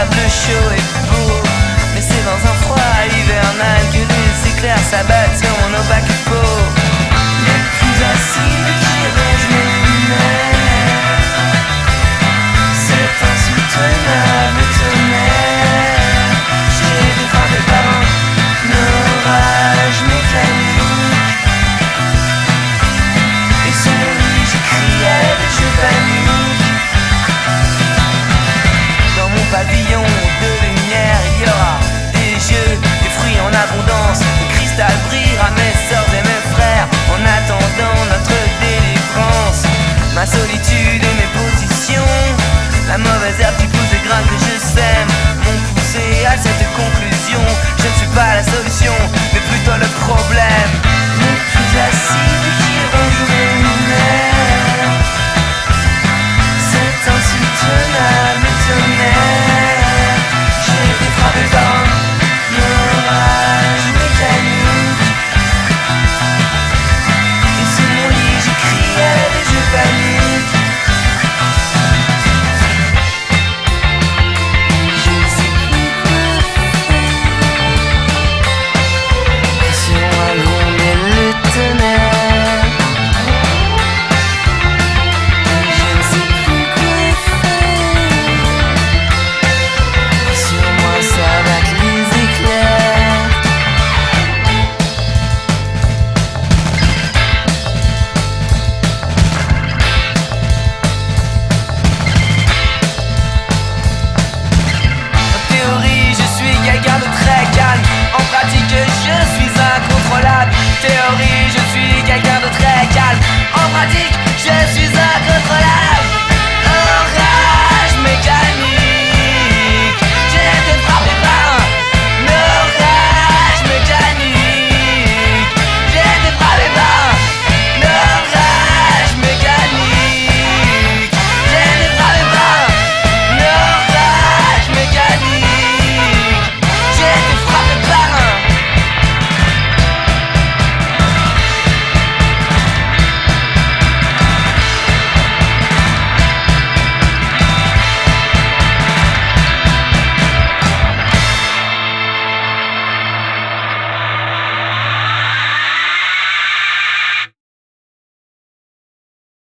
sable chaud et beau. Mais c'est dans un froid hivernal que les éclairs s'abattent ma solitude et mes positions, la mauvaise herbe qui pousse et grave que je sème.